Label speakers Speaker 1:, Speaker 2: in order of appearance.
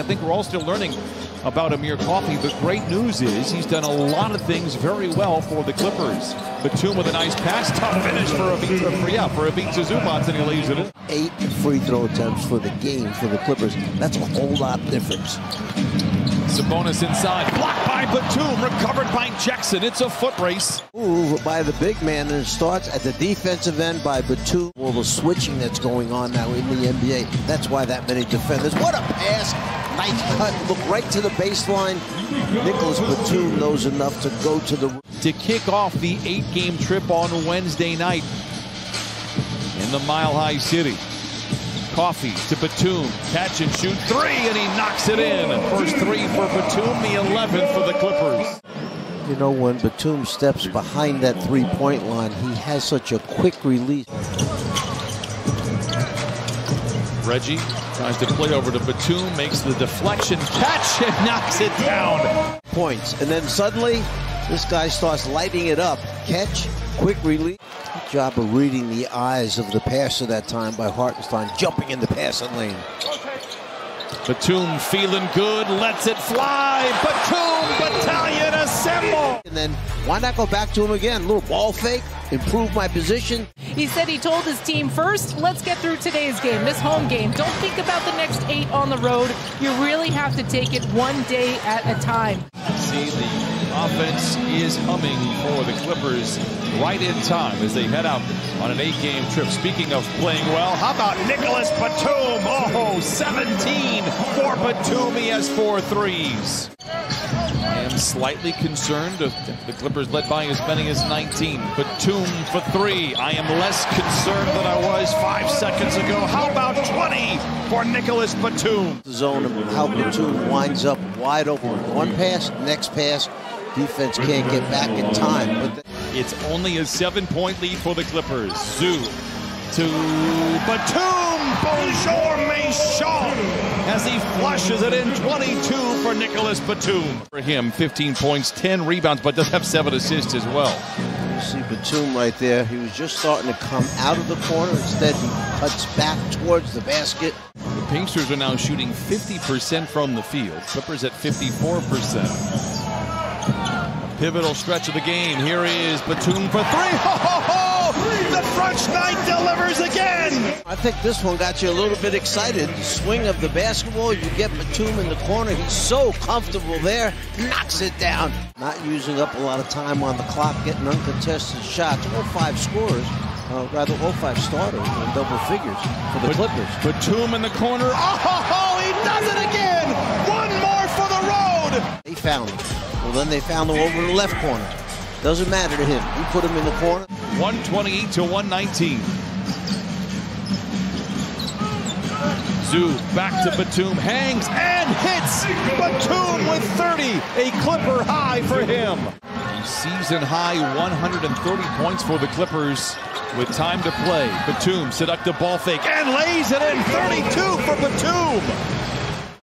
Speaker 1: I think we're all still learning about Amir Coffey, but great news is he's done a lot of things very well for the Clippers. Batum with a nice pass, tough finish for a beat, uh, for, yeah, for a Zubac, and he leaves it in.
Speaker 2: Eight free throw attempts for the game for the Clippers. That's a whole lot difference.
Speaker 1: Sabonis inside, blocked by Batum, recovered by Jackson. It's a foot race.
Speaker 2: Ooh, by the big man, and it starts at the defensive end by Batum. All the switching that's going on now in the NBA. That's why that many defenders. What a pass! Nice cut. Look right to the baseline. Nicolas Batum knows enough to go to the.
Speaker 1: To kick off the eight-game trip on Wednesday night in the Mile High City. Coffey to Batum, catch and shoot three, and he knocks it in. First three for Batum, the 11th for the Clippers.
Speaker 2: You know, when Batum steps behind that three-point line, he has such a quick release.
Speaker 1: Reggie tries to play over to Batum, makes the deflection catch and knocks it down.
Speaker 2: Points. And then suddenly, this guy starts lighting it up. Catch, quick release. Good job of reading the eyes of the passer that time by Hartenstein, jumping in the passing lane.
Speaker 1: Batum feeling good, lets it fly. Batum Battalion assemble.
Speaker 2: And then why not go back to him again? A little ball fake, improve my position.
Speaker 3: He said he told his team first, let's get through today's game, this home game. Don't think about the next eight on the road. You really have to take it one day at a time.
Speaker 1: See, the offense is humming for the Clippers right in time as they head out on an eight-game trip. Speaking of playing well, how about Nicolas Batum? Oh, 17 for Batum. He has four threes. I am slightly concerned. The Clippers led by as many as 19. Batum for three. I am less concerned than I was five seconds ago. How about 20 for Nicolas Batum?
Speaker 2: The zone of how Batum winds up wide open. One pass, next pass, defense can't get back in time. But
Speaker 1: it's only a seven-point lead for the Clippers. Zoo to Batum. Bonjour, Méchant, as he flushes it in 22 for Nicolas Batum. For him, 15 points, 10 rebounds, but does have seven assists as well.
Speaker 2: You see Batum right there. He was just starting to come out of the corner. Instead, he cuts back towards the basket.
Speaker 1: The Pinksters are now shooting 50% from the field. Clippers at 54%. Pivotal stretch of the game. Here is Batum for three. Ho, ho, ho! The French Knight delivers again.
Speaker 2: I think this one got you a little bit excited. The swing of the basketball, you get Batum in the corner. He's so comfortable there. Knocks it down. Not using up a lot of time on the clock, getting uncontested shots. All five scorers. Uh, rather, all five starters in double figures for the Clippers.
Speaker 1: Batum in the corner. Oh, he does it again! One more for the road!
Speaker 2: They found him. Well, then they found him over the left corner. Doesn't matter to him. He put him in the corner.
Speaker 1: 128 to 119. Zoo back to Batum, hangs and hits. Batum with 30, a Clipper high for him. Season high 130 points for the Clippers with time to play. Batum, seductive ball fake, and lays it in 32 for Batum.